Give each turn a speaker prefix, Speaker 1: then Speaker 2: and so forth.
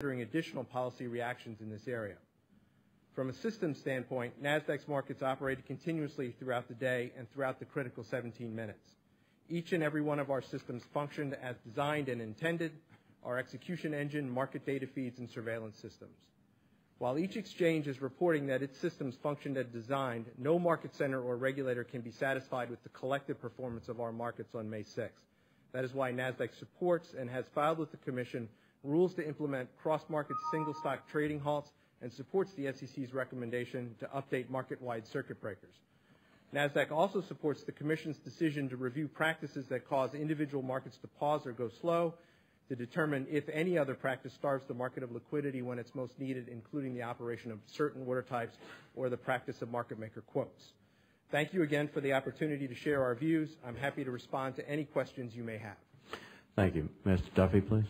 Speaker 1: considering additional policy reactions in this area. From a system standpoint, NASDAQ's markets operated continuously throughout the day and throughout the critical 17 minutes. Each and every one of our systems functioned as designed and intended, our execution engine, market data feeds, and surveillance systems. While each exchange is reporting that its systems functioned as designed, no market center or regulator can be satisfied with the collective performance of our markets on May 6th. That is why NASDAQ supports and has filed with the Commission rules to implement cross-market single-stock trading halts and supports the SEC's recommendation to update market-wide circuit breakers. NASDAQ also supports the Commission's decision to review practices that cause individual markets to pause or go slow to determine if any other practice starves the market of liquidity when it's most needed, including the operation of certain order types or the practice of market maker quotes. Thank you again for the opportunity to share our views. I'm happy to respond to any questions you may have.
Speaker 2: Thank you. Mr. Duffy, please.